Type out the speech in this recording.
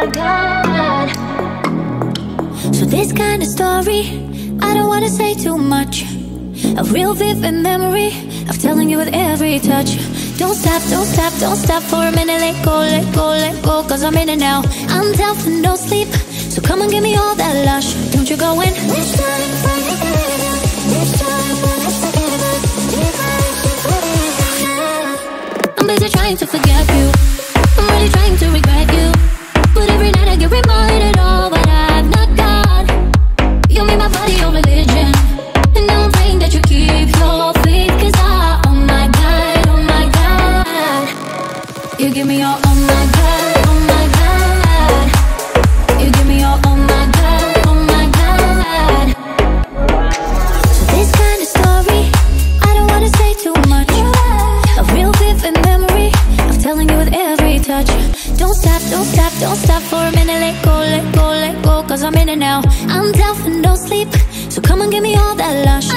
So this kind of story, I don't wanna say too much. A real vivid memory of telling you with every touch. Don't stop, don't stop, don't stop for a minute. Let go, let go, let go, cause I'm in it now. I'm down for no sleep, so come and give me all that lush. Don't you go in. Let's I'm busy trying to forget You give me your, oh my God, oh my God. You give me your, oh my God, oh my God. This kind of story, I don't wanna say too much. A real vivid memory of telling you with every touch. Don't stop, don't stop, don't stop for a minute. Let go, let go, let go, cause I'm in it now. I'm down for no sleep, so come and give me all that lush.